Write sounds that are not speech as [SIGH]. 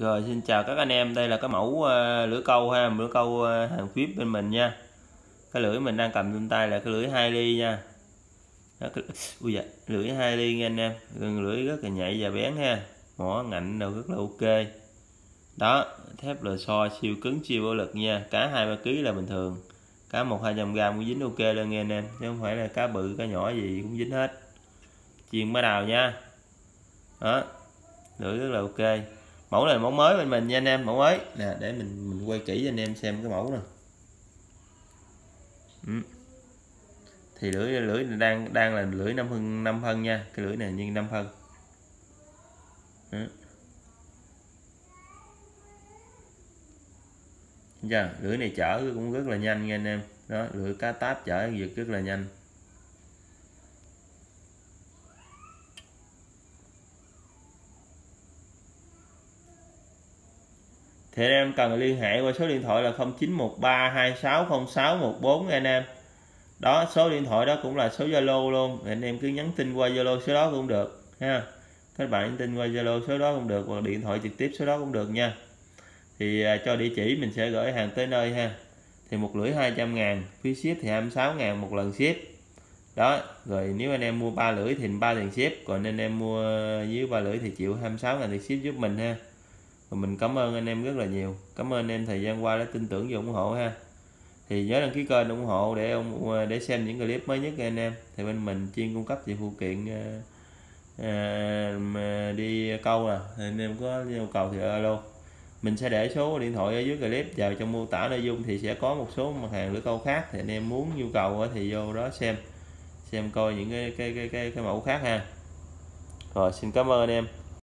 Rồi xin chào các anh em, đây là cái mẫu uh, lưỡi câu ha, lưỡi câu uh, hàng VIP bên mình nha. Cái lưỡi mình đang cầm trên tay là cái lưỡi 2 ly nha. Đó, cái, [LAUGHS] ui dạ, lưỡi 2 ly nha anh em, lưỡi rất là nhạy và bén ha. Mỏ ngạnh đâu rất là ok. Đó, thép lò xo siêu cứng siêu vô lực nha. Cá 2 3 kg là bình thường. Cá 1 200 g cũng dính ok luôn nha anh em, chứ không phải là cá bự cá nhỏ gì cũng dính hết. Chiên bắt đào nha. Đó. Lưỡi rất là ok mẫu này là mẫu mới bên mình nha anh em mẫu mới nè để mình mình quay kỹ cho anh em xem cái mẫu nè. Ừ. thì lưỡi lưỡi đang đang là lưỡi năm phân năm phân nha cái lưỡi này như năm phân. Ừ. Dạ, lưỡi này chở cũng rất là nhanh nha anh em. Đó lưỡi cá táp chở việc rất là nhanh. Thì anh em cần liên hệ qua số điện thoại là 0913260614 anh em. Đó, số điện thoại đó cũng là số Zalo luôn. Anh em cứ nhắn tin qua Zalo số đó cũng được, ha. Các bạn nhắn tin qua Zalo số đó cũng được, hoặc điện thoại trực tiếp số đó cũng được nha. Thì à, cho địa chỉ mình sẽ gửi hàng tới nơi, ha. Thì một lưỡi 200 ngàn, phí ship thì 26 ngàn một lần ship. Đó, rồi nếu anh em mua ba lưỡi thì ba tiền ship, còn anh em mua dưới ba lưỡi thì chịu 26 ngàn tiền ship giúp mình, ha và mình cảm ơn anh em rất là nhiều. Cảm ơn anh em thời gian qua đã tin tưởng và ủng hộ ha. Thì nhớ đăng ký kênh ủng hộ để ông để xem những clip mới nhất anh em. Thì bên mình chuyên cung cấp về phụ kiện uh, đi câu nè. Thì anh em có nhu cầu thì alo. Mình sẽ để số điện thoại ở dưới clip. Vào trong mô tả nội dung thì sẽ có một số mặt hàng lưỡi câu khác. Thì anh em muốn nhu cầu thì vô đó xem. Xem coi những cái cái cái cái, cái mẫu khác ha. Rồi xin cảm ơn anh em.